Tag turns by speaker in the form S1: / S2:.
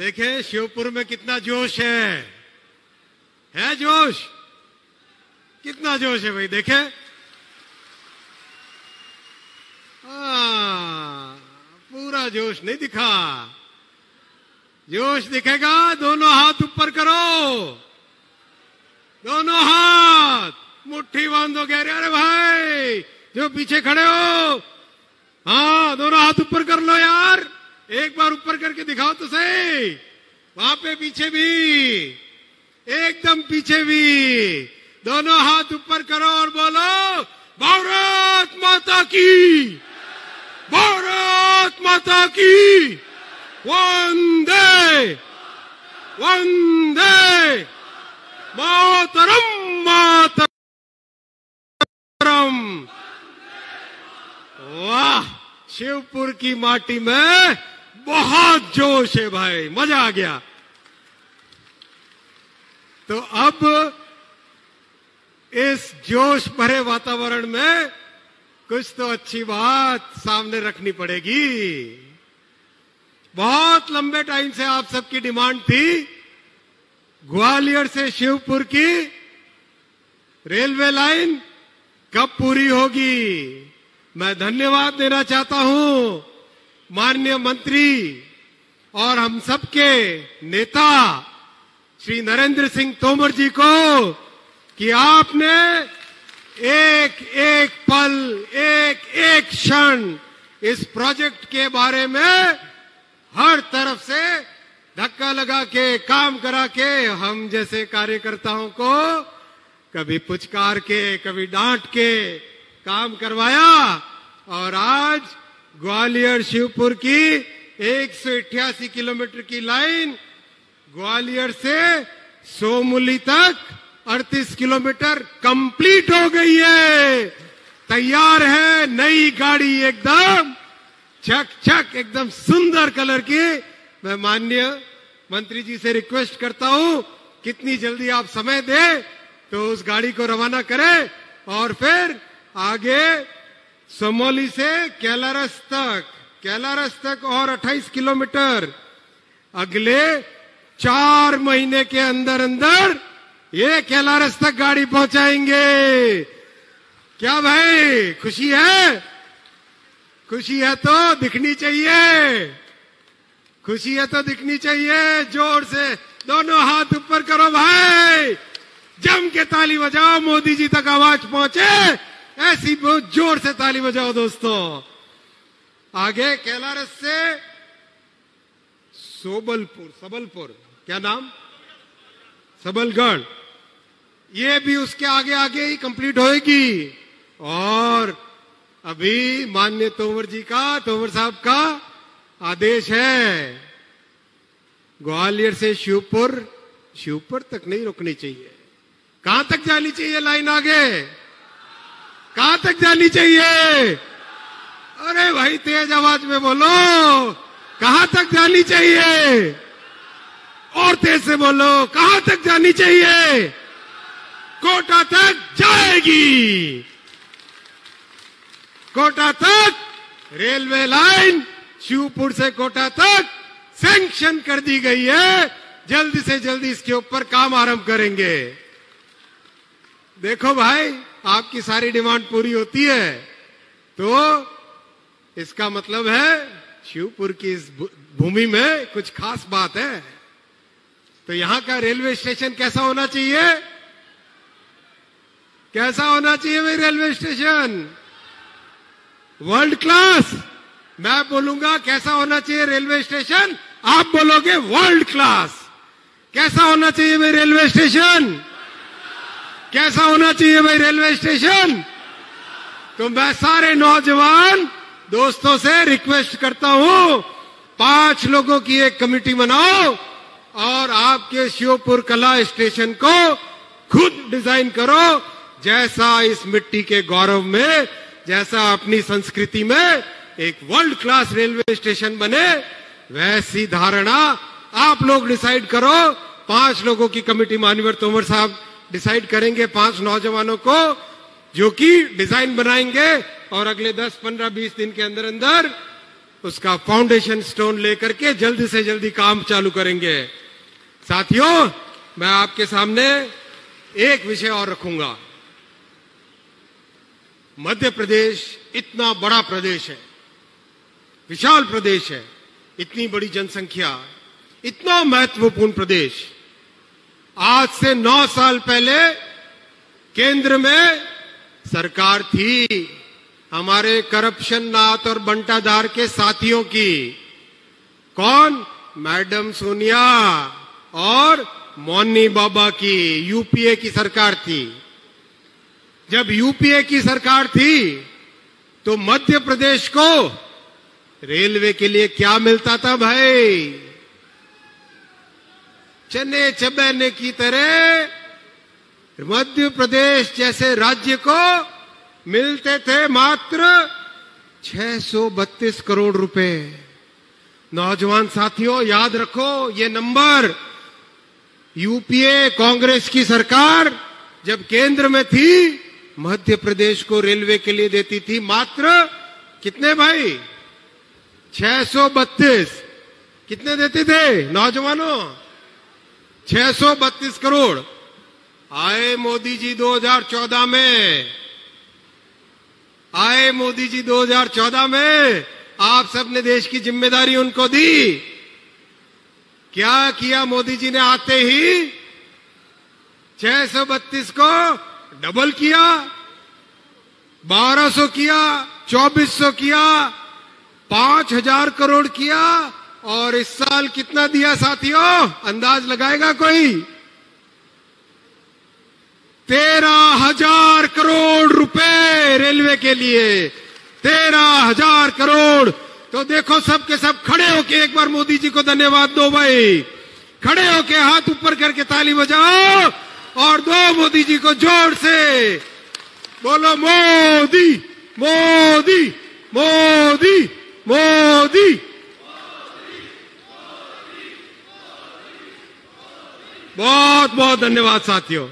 S1: देखे शिवपुर में कितना जोश है। है जोश? कितना जोश है भाई देखे। हाँ, पूरा जोश नहीं दिखा। जोश दिखेगा दोनों हाथ ऊपर करो। दोनों हाथ। मुट्ठी बांधो कह रहे अरे भाई जो पीछे खड़े हो। हाँ दोनों हाथ ऊपर कर लो यार। एक बार ऊपर करके दिखाओ तो सही। वहाँ पे पीछे भी। एकदम पीछे भी। दोनों हाथ ऊपर करो और बोलो, भारत माता की, भारत माता की, वंदे वंदे, मातरम मातरम। वाह, शिवपुर की माटी में बहुत जोश है भाई, मज़ा आ गया। तो अब इस जोश भरे वातावरण में कुछ तो अच्छी बात सामने रखनी पड़ेगी। बहुत लंबे टाइम से आप सबकी डिमांड थी, ग्वालियर से शिवपुर की रेलवे लाइन कब पूरी होगी? मैं धन्यवाद देना चाहता हूँ। माननीय मंत्री और हम सबके नेता श्री नरेंद्र सिंह तोमर जी को कि आपने एक एक पल, एक एक क्षण इस प्रोजेक्ट के बारे में हर तरफ़ से धक्का लगा के, काम करा के, हम जैसे कार्यकर्ताओं को कभी पुचकार के, कभी डांट के काम करवाया और आज ग्वालियर शिवपुर की एक सौ अठासी किलोमीटर की लाइन ग्वालियर से सोमुली तक 38 किलोमीटर कंप्लीट हो गई है। तैयार है नई गाड़ी एकदम। चक चक एकदम सुंदर कलर की। मैं माननीय मंत्री जी से रिक्वेस्ट करता हूँ, कितनी जल्दी आप समय दे तो उस गाड़ी को रवाना करें और फिर आगे सोमोली से कैलारस तक कैलारस तक और 28 किलोमीटर। अगले चार महीने के अंदर अंदर ये कैलारस तक गाड़ी पहुंचाएँगे। क्या भाई, खुशी है? खुशी है तो दिखनी चाहिए। खुशी है तो दिखनी चाहिए। ज़ोर से दोनों हाथ ऊपर करो भाई। जम के ताली बजाओ, मोदी जी तक आवाज़ पहुँचे। ऐसी बहुत ज़ोर से ताली बजाओ दोस्तों। आगे कैलारस से सोबलपुर, सबलपुर, क्या नाम? सबलगढ़। ये भी उसके आगे आगे ही कंप्लीट होएगी। और अभी मान्य तोमर जी का, तोमर साहब का आदेश है। ग्वालियर से शिवपुर शिवपुर तक नहीं रुकनी चाहिए। कहाँ तक जानी चाहिए लाइन आगे? कहाँ तक जानी चाहिए? अरे भाई, तेज आवाज़ में बोलो। कहाँ तक जानी चाहिए? और तेज से बोलो, कहाँ तक जानी चाहिए? कोटा तक जाएगी। कोटा तक रेलवे लाइन, शिवपुर से कोटा तक सैंक्शन कर दी गई है। जल्दी से जल्दी इसके ऊपर काम आरंभ करेंगे। देखो भाई आपकी सारी डिमांड पूरी होती है तो इसका मतलब है शिवपुर की इस भूमि में कुछ खास बात है। तो यहाँ का रेलवे स्टेशन कैसा होना चाहिए? कैसा होना चाहिए भाई रेलवे स्टेशन? वर्ल्ड क्लास मैं बोलूँगा कैसा होना चाहिए रेलवे स्टेशन? आप बोलोगे वर्ल्ड क्लास कैसा होना चाहिए भाई रेलवे स्टेशन? कैसा होना चाहिए भाई रेलवे स्टेशन? तो मैं सारे नौजवान दोस्तों से रिक्वेस्ट करता हूँ, पाँच लोगों की एक कमेटी बनाओ और आपके शिवपुर कला स्टेशन को खुद डिज़ाइन करो, जैसा इस मिट्टी के गौरव में, जैसा अपनी संस्कृति में एक वर्ल्ड क्लास रेलवे स्टेशन बने, वैसी धारणा आप लोग डिसाइड करो। पाँच लोगों की कमेटी मानवर तोमर साहब डिसाइड करेंगे पाँच नौजवानों को जो कि डिज़ाइन बनाएँगे और अगले 10, 15, 20 दिन के अंदर अंदर उसका फाउंडेशन स्टोन लेकर के जल्दी से जल्दी काम चालू करेंगे। साथियों मैं आपके सामने एक विषय और रखूँगा। मध्य प्रदेश इतना बड़ा प्रदेश है विशाल प्रदेश है इतनी बड़ी जनसंख्या इतना महत्वपूर्ण प्रदेश। आज से नौ साल पहले केंद्र में सरकार थी। हमारे करप्शन नाथ और बंटाधार के साथियों की। कौन? मैडम सोनिया और मोन्नी बाबा की, यूपीए की सरकार थी। जब यूपीए की सरकार थी तो मध्य प्रदेश को रेलवे के लिए क्या मिलता था भाई? चने चबेने की तरह मध्य प्रदेश जैसे राज्य को मिलते थे मात्र 632 करोड़ रुपए। नौजवान साथियों, याद रखो, ये नंबर यूपीए कांग्रेस की सरकार जब केंद्र में थी, मध्य प्रदेश को रेलवे के लिए देती थी मात्र कितने भाई? 632 कितने देते थे नौजवानों? 632 करोड़। आए मोदी जी 2014 में। आए मोदी जी 2014 में आप सबने देश की ज़िम्मेदारी उनको दी। क्या किया मोदी जी ने आते ही? 632 को डबल किया 1200 किया 2400 किया 5000 करोड़ किया और इस साल कितना दिया साथियों? अंदाज लगाएगा कोई? तेरह हज़ार करोड़ रुपए रेलवे के लिए। तेरह हज़ार करोड़। तो देखो, सब के सब खड़े होके एक बार मोदी जी को धन्यवाद दो भाई। खड़े होके हाथ ऊपर करके ताली बजाओ और दो मोदी जी को ज़ोर से बोलो, मोदी मोदी मोदी मोदी। बहुत बहुत धन्यवाद साथियों।